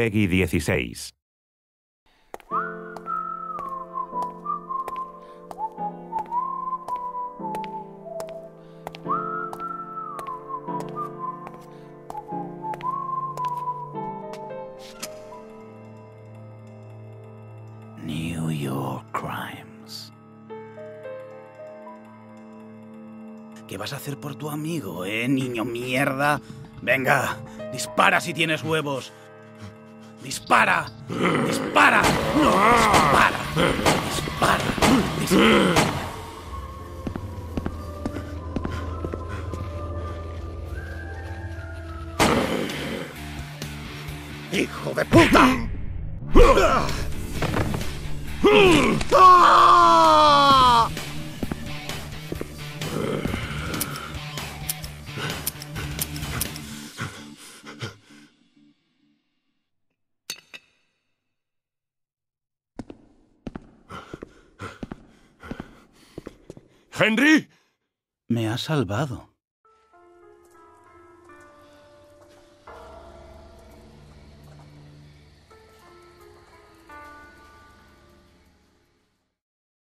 Peggy 16. New York Crimes. ¿Qué vas a hacer por tu amigo, eh, niño mierda? Venga, dispara si tienes huevos. Dispara. Dispara. No, dispara. Dispara. Dispara. ¡Hijo de puta! ¡Henry! Me ha salvado.